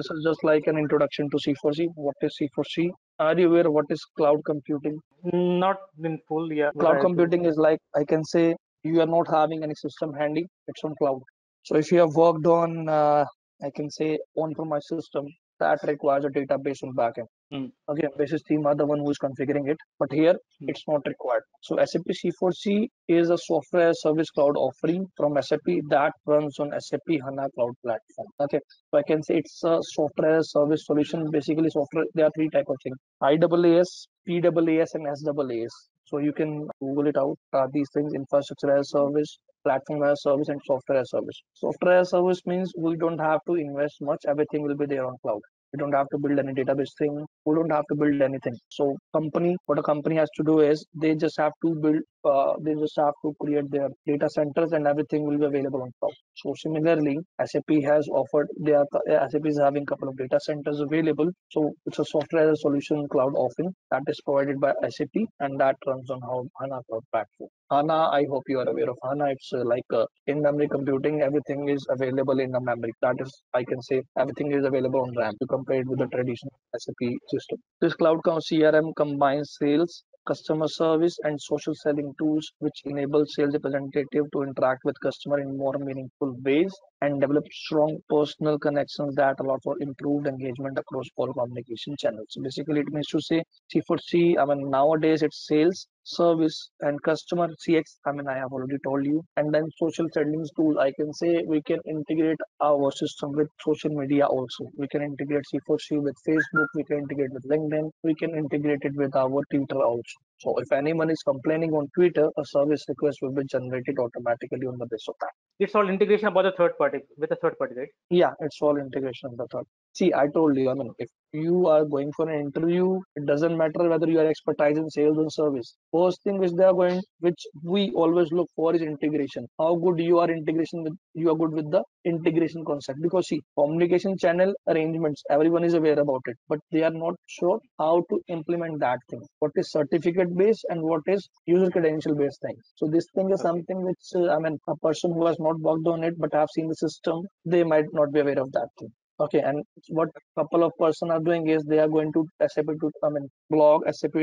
This is just like an introduction to C4C. What is C4C? Are you aware what is cloud computing? Not in full, yeah. Cloud computing is like I can say you are not having any system handy. It's on cloud. So if you have worked on, uh, I can say on-premise system, that requires a database on backend. Mm. Okay, basis team are the one who is configuring it, but here Mm. it's not required. So SAP C4C is a software service cloud offering from SAP that runs on SAP HANA cloud platform. Okay, so I can say it's a software service solution. Basically, software there are three type of things: IaaS, PaaS, and SaaS. So you can Google it out. Uh, these things: infrastructure as service, platform as a service, and software as service. Software as a service means we don't have to invest much. Everything will be there on cloud we don't have to build any database thing we don't have to build anything so company what a company has to do is they just have to build uh, they just have to create their data centers and everything will be available on cloud so similarly sap has offered their sap is having a couple of data centers available so it's a software as a solution cloud offering that is provided by sap and that runs on how hana cloud platform HANA, I hope you are aware of HANA. It's uh, like uh, in-memory computing. Everything is available in the memory. That is, I can say, everything is available on RAM. To compare it with the traditional SAP system. This cloud CRM combines sales, customer service, and social selling tools, which enable sales representative to interact with customer in more meaningful ways and develop strong personal connections that allow for improved engagement across all communication channels. So basically, it means to say C4C. I mean, nowadays it's sales, service and customer cx i mean i have already told you and then social settings tool i can say we can integrate our system with social media also we can integrate c4c with facebook we can integrate with linkedin we can integrate it with our twitter also so if anyone is complaining on twitter a service request will be generated automatically on the basis of that It's all integration about the third party with the third party, right? yeah it's all integration of the third see i told you i mean if you are going for an interview it doesn't matter whether you are expertise in sales or service. First thing which they are going which we always look for is integration. How good you are integration with you are good with the integration concept. Because see communication channel arrangements everyone is aware about it but they are not sure how to implement that thing. What is certificate based and what is user credential based thing. So this thing is something which uh, i mean a person who has not worked on it but have seen the system they might not be aware of that thing okay and what a couple of person are doing is they are going to sap to i mean blog sap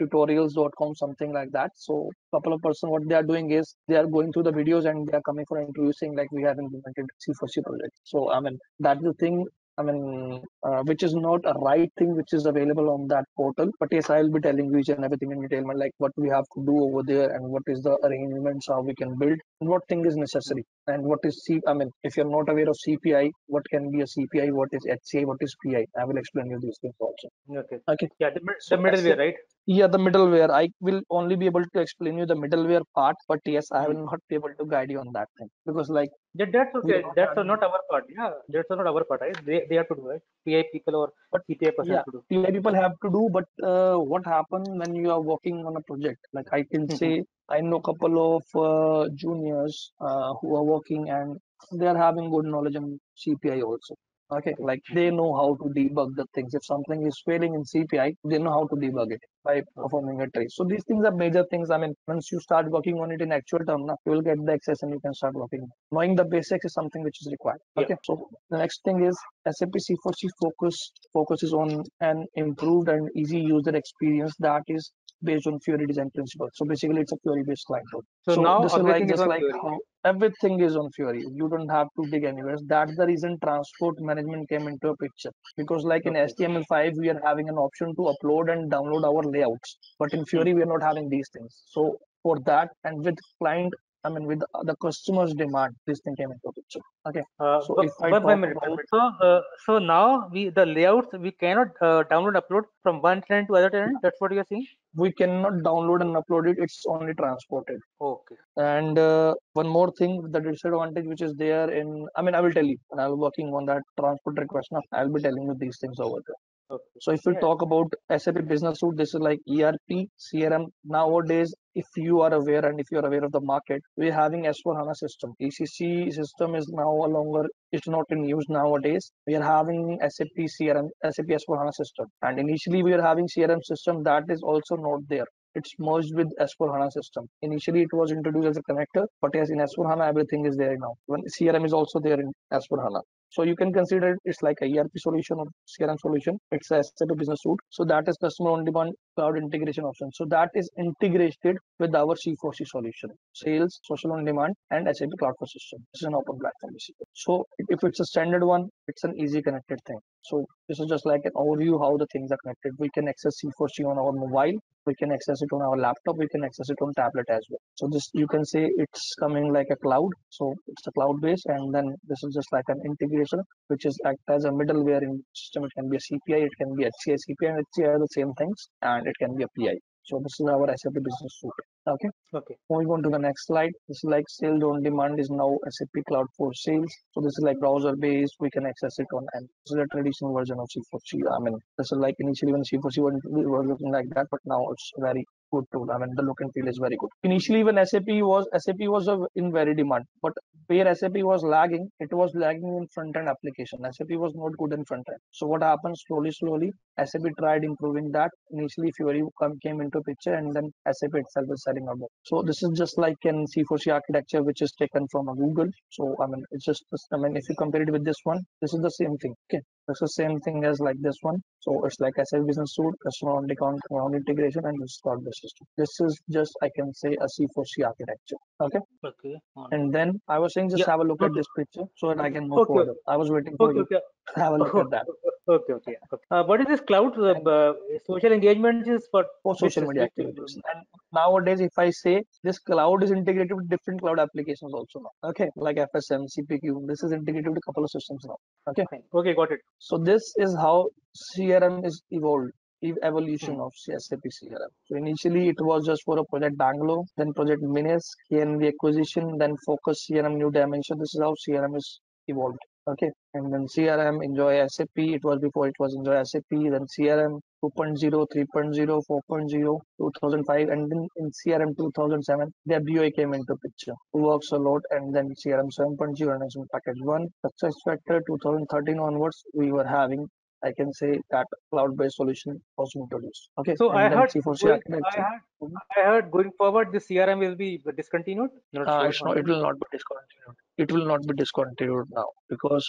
tutorials.com something like that. So a couple of person what they are doing is they are going through the videos and they are coming for introducing like we have implemented c4c project. So i mean that's the thing I mean, uh, which is not a right thing which is available on that portal. But yes, I'll be telling you each and everything in detail, like what we have to do over there and what is the arrangements, how we can build, and what thing is necessary, and what is C. I mean, if you're not aware of CPI, what can be a CPI, what is HCI, what is PI. I will explain you these things also. Okay. Okay. Yeah, the, So the middleware, right? Yeah, the middleware. I will only be able to explain you the middleware part, but yes, I will not be able to guide you on that thing because, like, That, that's okay. not That's not our part. Yeah, that's not our part. Right? They, they have to do it. PI people or CPI person yeah have to do. PI people have to do but uh, what happens when you are working on a project like i can Mhm. say i know a couple of uh, juniors uh, who are working and they are having good knowledge on cpi also okay like they know how to debug the things. If something is failing in cpi they know how to debug it by performing a trace so these things are major things. I mean once you start working on it in actual term you will get the access and you can start working. Knowing the basics is something which is required. Yeah. okay so the next thing is SAP C4C focus focuses on an improved and easy user experience that is based on Fiori design principles. So basically, it's a Fiori-based client. code. So now this is like everything is just like how everything is on Fiori. You don't have to dig anywhere. That's the reason transport management came into a picture. Because like in Okay. HTML5, we are having an option to upload and download our layouts, but in Fiori, we are not having these things. So for that, and with client, I mean with the customer's demand, this thing came into picture. Okay. Uh, So but, if I but one talk minute, about. So, uh, so now we the layouts we cannot uh, download upload from one tenant to other tenant. That's what you're saying. we cannot download and upload it it's only transported Okay. and uh, one more thing the disadvantage which is there in i mean i will tell you and i'll working on that transport request now i'll be telling you these things over there Okay. so if we Yeah. talk about sap business suite this is like erp crm nowadays if you are aware and if you are aware of the market we're having s4 hana system ecc system is now no longer it's not in use nowadays we are having sap crm sap s4 hana system and initially we are having crm system that is also not there it's merged with S4 HANA system. Initially, it was introduced as a connector, but yes, in S4 HANA, everything is there now. When CRM is also there in S4 HANA. So you can consider it, it's like a ERP solution or CRM solution. It's a SAP Business Suite. So that is customer on demand cloud integration option. So that is integrated with our C4C solution, sales, social on demand, and SAP Cloud for System. This is an open platform. So if it's a standard one, it's an easy connected thing. So this is just like an overview how the things are connected. We can access C4C on our mobile, we can access it on our laptop, we can access it on tablet as well. So this you can say it's coming like a cloud. So it's a cloud base, and then this is just like an integration, which is act as a middleware in system. It can be a CPI, it can be HCI, CPI, and HCI are the same things, and it can be a PI. So this is our SAP Business Suite. Okay. Okay. Moving on to the next slide. This is like sales on demand is now SAP Cloud for Sales. So this is like browser based. We can access it on and this is a traditional version of C4C. I mean, this is like initially when C4C was was looking like that, but now it's very good tool. I mean, the look and feel is very good. Initially, when SAP was SAP was in very demand, but where SAP was lagging, it was lagging in front end application. SAP was not good in front end. So what happened slowly, slowly, SAP tried improving that. Initially, come, came into picture, and then SAP itself is selling out. So this is just like an C4C architecture, which is taken from a Google. So I mean, it's just I mean, if you compare it with this one, this is the same thing. Okay, it's the same thing as like this one. So it's like SAP Business Suite, customer on account, around integration, and this cloud based system. This is just I can say a C4C architecture. Okay. Okay. And then I was saying just Yeah, have a look at this picture so that I can move Okay, forward. I was waiting for Okay. you Okay. Have a look at that. Okay. Okay. okay. Uh, what is this cloud? Uh, uh, social engagement is for For social media activities. And nowadays, if I say this cloud is integrated with different cloud applications also now. Okay, like FSM, CPQ. This is integrated with a couple of systems now. Okay. Fine. Okay. Got it. So this is how CRM is evolved. Evolution Hmm. of SAP CRM. So initially it was just for a project Bangalore, then project Minis, KNV acquisition, then Focus CRM New Dimension. This is how CRM is evolved. Okay, and then CRM Enjoy SAP. It was before it was Enjoy SAP. Then CRM 2.0, 3.0, 4.0, 2005, and then in CRM 2007, the BOI came into picture. Works a lot, and then CRM 7.0 and then package one. Success factor 2013 onwards, we were having I can say that cloud-based solution was introduced. Okay. So and I heard, C4C going, I heard, I heard going forward, the CRM will be discontinued. Not Uh, sure not, it will not be discontinued. It will not be discontinued now because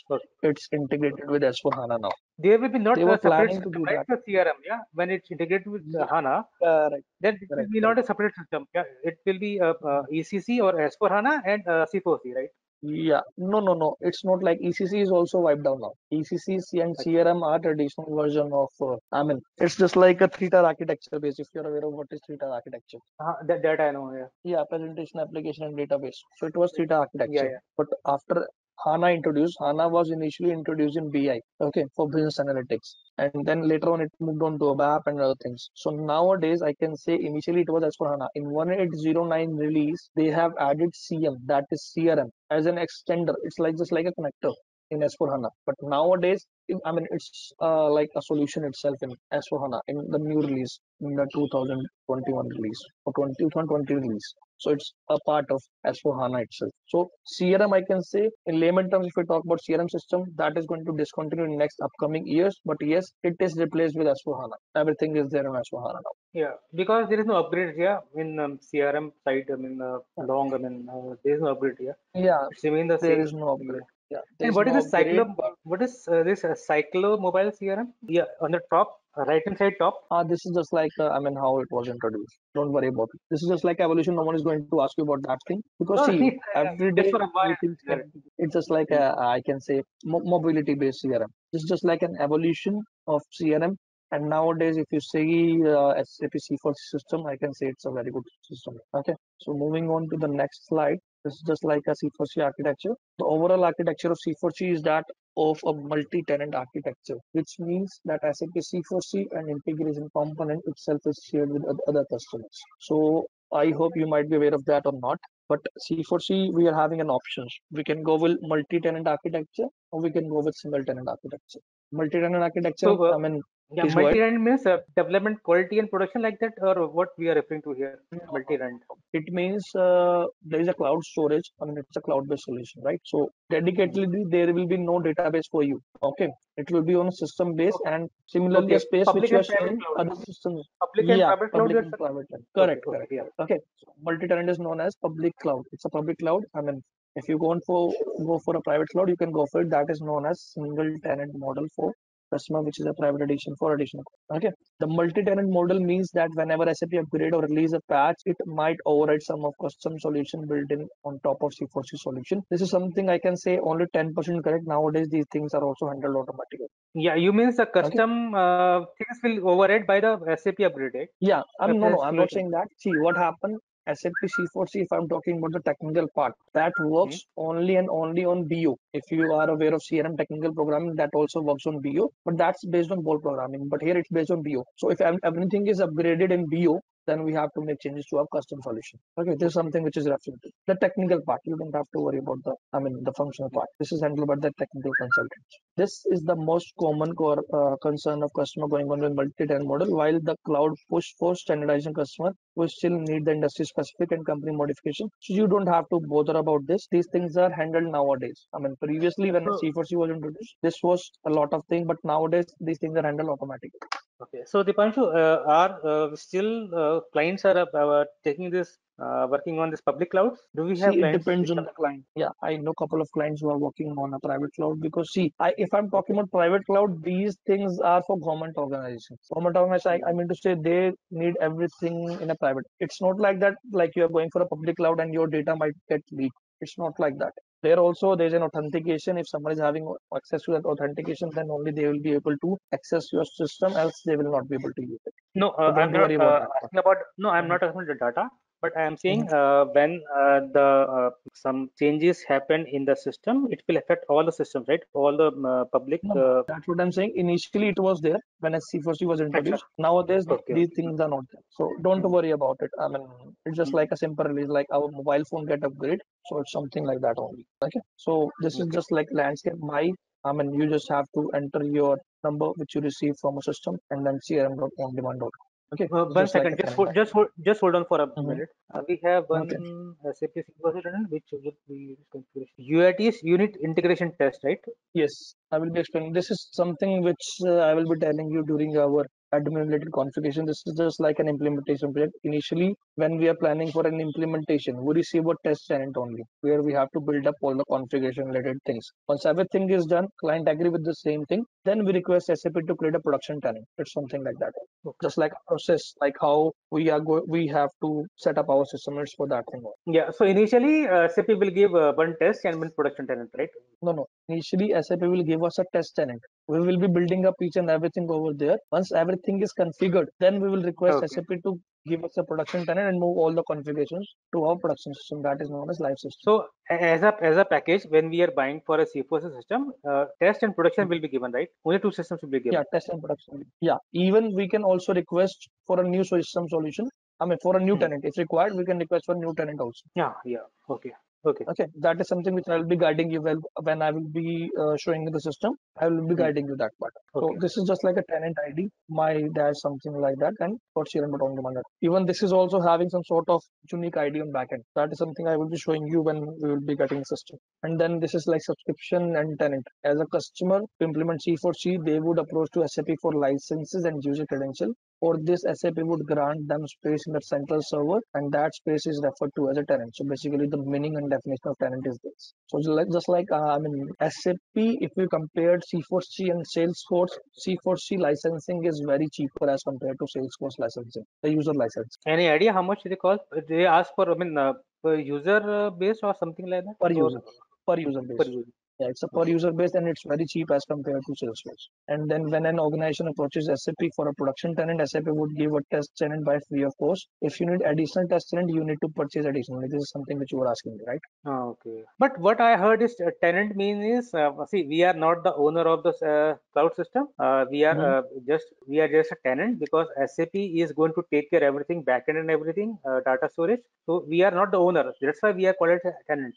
it's integrated with S4 HANA now. There will be not They a separate to system, do right? The CRM, yeah. When it's integrated with uh, Yeah. HANA, Correct. then it will be not a separate system. Yeah, it will be uh, uh, ECC or S4 HANA and uh, C4C, right? Yeah. No, no, no. It's not like ECC is also wiped down now. ECC and CRM are traditional version of. Uh, I mean, it's just like a three-tier architecture base. If you're aware of what is three-tier architecture. Uh, that, that I know, yeah. Yeah, presentation, application, and database. So it was three-tier architecture. yeah. But after HANA introduced, HANA was initially introduced in BI, okay, for business analytics. And then later on it moved on to ABAP and other things. So nowadays I can say initially it was S4 HANA. In 1809 release, they have added CM, that is CRM, as an extender. It's like just like a connector in S4 HANA. But nowadays, I mean, it's uh, like a solution itself in S4 HANA in the new release, in the 2021 release or 2020 release. So it's a part of S4 HANA itself. So CRM, I can say in layman terms, if we talk about CRM system, that is going to discontinue in next upcoming years. But yes, it is replaced with S4 HANA. Everything is there in S4 HANA now. Yeah, because there is no upgrade here in um, CRM side. I mean, uh, long. I mean, uh, there is no upgrade here. Yeah, It's remain the there same. is no upgrade. Yeah. And what is no cyclo? What is uh, this uh, cyclo mobile CRM? Yeah, on the top, right hand side top. Ah, this is just like uh, I mean how it was introduced. Don't worry about it. This is just like evolution. No one is going to ask you about that thing because No, see, yeah, every day for a while, new things yeah. it's just like a, I can say mo- mobility based CRM. This is just like an evolution of CRM. And nowadays, if you see uh, SAP C4 system, I can say it's a very good system. Okay. So moving on to the next slide. This is just like a C4C architecture. The overall architecture of C4C is that of a multi-tenant architecture, which means that SAP C4C and integration component itself is shared with other customers. So I hope you might be aware of that or not. But C4C, we are having an options. We can go with multi-tenant architecture or we can go with single-tenant architecture. Multi-tenant architecture, So, uh, I mean, Yeah, Please go ahead. multi-tenant means uh, development quality and production like that, or what we are referring to here? Multi-tenant. it means uh, there is a cloud storage. I mean, it's a cloud-based solution, right? So dedicatedly, there will be no database for you. Okay, it will be on a system base, Okay. and similarly, a Okay, space public which you are sharing cloud. other systems. Public and yeah, private cloud. public you're and private. cloud. Correct, okay, correct. yeah. Okay, so multi-tenant is known as public cloud. It's a public cloud. I mean, If you go for go for a private cloud, you can go for it. That is known as single tenant model for customer, which is a private edition for additional. Okay. The multi-tenant model means that whenever SAP upgrade or release a patch, it might override some of custom solution built in on top of C4C solution. This is something I can say only 10% correct. Nowadays, these things are also handled automatically. Yeah, you means the custom okay. uh, things will override by the SAP upgrade, right? Yeah, I mean, no, no, I'm not saying that. See, what happened SAP C4C, if I'm talking about the technical part, that works mm-hmm. only and only on BO. If you are aware of CRM technical programming, that also works on BO, but that's based on ball programming. But here it's based on BO. So if everything is upgraded in BO, then we have to make changes to our custom solution. Okay, this is something which is referred to. The technical part, you don't have to worry about the, I mean, the functional part. This is handled by the technical consultants. This is the most common core uh, concern of customer going on with multi-tenant model. While the cloud push for standardizing customer, we still need the industry specific and company modification. So you don't have to bother about this. These things are handled nowadays. I mean, previously when C4C was introduced, this was a lot of things, but nowadays these things are handled automatically. Okay, so Dipanshu, uh, are uh, still uh, clients are uh, taking this, uh, working on this public cloud? Do we have? See, it depends on the client. Yeah, I know a couple of clients who are working on a private cloud because see, I, if I'm talking about private cloud, these things are for government organizations. Government organizations, I, I mean to say, they need everything in a private. It's not like that. Like you are going for a public cloud and your data might get leaked. It's not like that there also there's an authentication. If someone is having access to that authentication then only they will be able to access your system else they will not be able to use it. No uh, so i'm not uh, asking about no i'm not talking about the data but i am saying mm-hmm. uh, when uh, the uh, some changes happen in the system it will affect all the systems right? All the uh, public no, that's what i'm saying. Initially it was there when c4c was introduced. Nowadays okay. these things are not there. So don't mm-hmm. worry about it. I mean it's just mm-hmm. like a simple release like our mobile phone get upgrade so it's something like that only. Okay? So this okay. is just like landscape. My i mean you just have to enter your number which you receive from a system and then crm.ondemand.com Okay. Uh, one second. Like just hold, just hold, just hold on for a mm-hmm. minute. Uh, we have one okay. SAP SQL which will be configuration. UAT is unit integration test, right? Yes, I will be explaining. This is something which uh, I will be telling you during our admin related configuration. This is just like an implementation project. Initially, when we are planning for an implementation, we receive a test tenant only, where we have to build up all the configuration related things. Once everything is done, client agree with the same thing, then we request SAP to create a production tenant. It's something like that. Okay. Just like a process, like how we are going, we have to set up our system. It's for that thing. Yeah. So initially, uh, SAP will give uh, one test and one production tenant, right? No, no. Initially, SAP will give us a test tenant. We will be building up each and everything over there. Once everything is configured, then we will request okay. SAP to give us a production tenant and move all the configurations to our production system. That is known as live system. So as a as a package, when we are buying for a C4C system, uh, test and production will be given, right? Only two systems will be given. Yeah, test and production. Yeah, even we can also request for a new system solution. I mean, for a new hmm. tenant, if required, we can request for a new tenant also. Yeah, yeah, okay okay. Okay. That is something which i will be guiding you well when i will be uh, showing you the system. I will be hmm. guiding you that part. Okay. so this is just like a tenant id my dash something like that and what's your on demand even this is also having some sort of unique id on backend that is something i will be showing you when we will be getting the system. And then this is like subscription and tenant. As a customer to implement c4c they would approach to sap for licenses and user credential for this, SAP would grant them space in the central server, and that space is referred to as a tenant. So basically, the meaning and definition of tenant is this. So just like uh, I mean, SAP, if we compared C4C and Salesforce, C4C licensing is very cheaper as compared to Salesforce licensing, the user license. Any idea how much they cost? They ask for, I mean, uh, per user uh, base or something like that? Per user. Per user base. Per user. Yeah, it's a per user base and it's very cheap as compared to Salesforce. And then when an organization approaches SAP for a production tenant, SAP would give a test tenant by free of course. If you need additional test tenant, you need to purchase additionally. This is something which you were asking, right? Oh, okay. But what I heard is uh, tenant means is uh, see we are not the owner of the uh, cloud system. Uh, we are mm-hmm. just we are just a tenant because SAP is going to take care everything backend and everything uh, data storage. So we are not the owner. That's why we are called a tenant.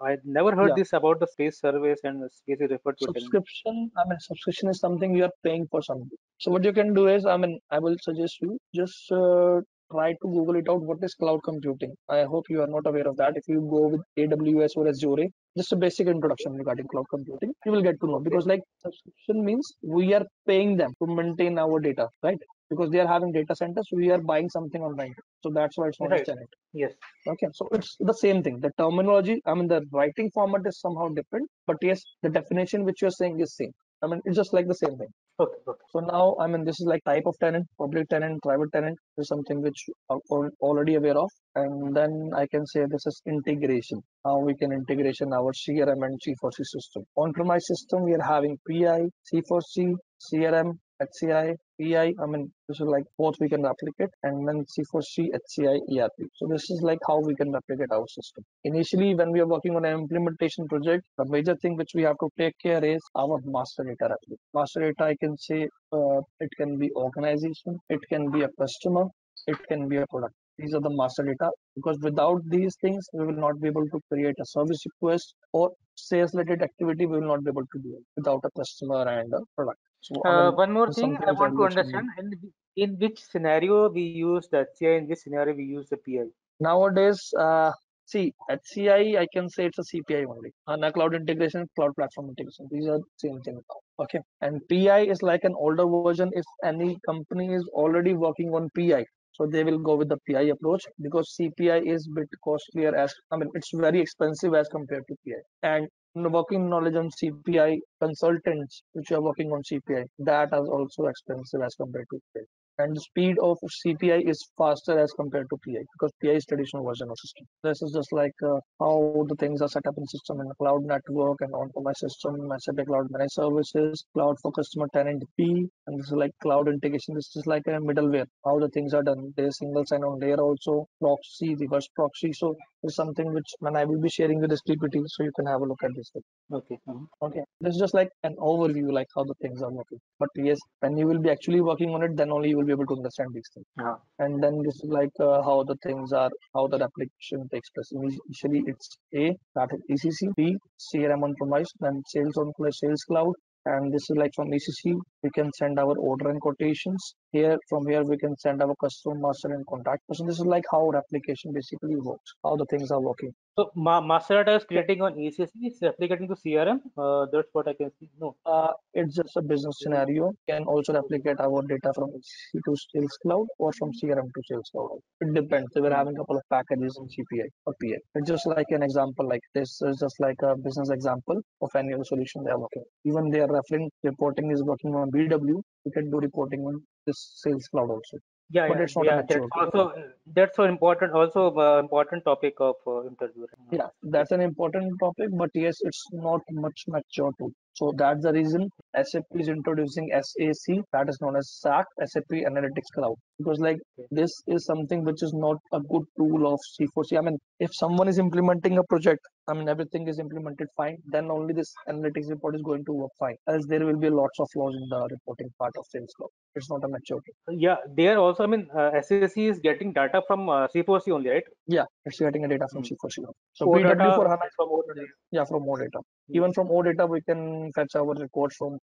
I never heard yeah. this about the space service and space is referred to. Subscription, I mean, subscription is something you are paying for something. So what you can do is, I mean, I will suggest you just uh, try to Google it out. What is cloud computing? I hope you are not aware of that. If you go with AWS or Azure, just a basic introduction regarding cloud computing, you will get to know because like subscription means we are paying them to maintain our data, right? Because they are having data centers, we are buying something online. So that's why it's not right. a tenant. Yes. Okay, so it's the same thing. The terminology, I mean, the writing format is somehow different, but yes, the definition which you're saying is same. I mean, it's just like the same thing. Okay. okay. So now, I mean, this is like type of tenant, public tenant, private tenant is something which are already aware of. And then I can say this is integration. How we can integration our CRM and C4C system. On-premise system, we are having PI, C4C, CRM, HCI, PI. I mean, this is like both we can replicate and then C4C, HCI, ERP. So this is like how we can replicate our system. Initially, when we are working on an implementation project, the major thing which we have to take care is our master data. Master data, I can say uh, it can be organization, it can be a customer, it can be a product. These are the master data because without these things, we will not be able to create a service request or sales related activity. We will not be able to do it without a customer and a product. Uh, one more thing I want to understand in, in which scenario we use the HCI, in which scenario we use the PI. Nowadays, uh, see HCI, I can say it's a CPI only. HANA Cloud Integration, Cloud Platform Integration. These are same thing. Okay, and PI is like an older version. If any company is already working on PI, so they will go with the PI approach because CPI is bit costlier as I mean it's very expensive as compared to PI. And working knowledge on CPI consultants which are working on CPI that is also expensive as compared to PI and the speed of CPI is faster as compared to PI because PI is traditional version of system. This is just like uh, how the things are set up in system in cloud network and on-premise system, SAP Cloud Managed Services, cloud for customer tenant P, and this is like cloud integration. This is like a middleware, how the things are done. There's single sign-on layer also, proxy, reverse proxy. So it's something which when I will be sharing with this PPT, so you can have a look at this. Okay. Okay. This is just like an overview, like how the things are working. But yes, when you will be actually working on it, then only you will be able to understand these things. Yeah. And then this is like uh, how the things are, how the application takes place. Initially, it's A, that is ECC, B, CRM on premise, then sales on sales cloud. And this is like from ECC, we can send our order and quotations. Here, from here, we can send our customer master and contact person. This is like how our application basically works, how the things are working. So ma master data is creating on ECC, it's replicating to CRM. Uh, that's what I can see. No, uh, it's just a business scenario. Can also replicate our data from ECC to Sales Cloud or from CRM to Sales Cloud. It depends. We're having a couple of packages in CPI or PI. It's just like an example. Like this is just like a business example of any other solution they are working. Even they are referring reporting is working on BW. We can do reporting on this Sales Cloud also. Yeah, but yeah, it's not yeah, that's also that's so important also uh, important topic of uh, interview. Yeah that's an important topic but yes it's not much mature so that's the reason SAP is introducing SAC that is known as SAC SAP Analytics Cloud. Because like this is something which is not a good tool of C4C I mean if someone is implementing a project I mean everything is implemented fine then only this analytics report is going to work fine. Else there will be lots of flaws in the reporting part of Sales Cloud. It's not a mature yeah there also I mean uh, SAC is getting data from uh, C4C only right? Yeah it's getting a data from Hmm. C4C so O BW data for HANA from more data. yeah from OData Hmm. even from OData we can fetch our records from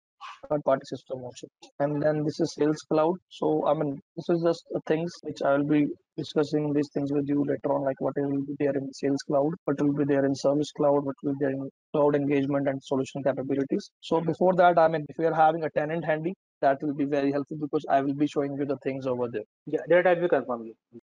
third party system also. And then this is sales cloud. So i mean this is just the things which i will be discussing these things with you later on like what will be there in sales cloud what will be there in service cloud what will be there in cloud engagement and solution capabilities. So before that i mean if you are having a tenant handy that will be very helpful because i will be showing you the things over there. Yeah, that I will confirm you.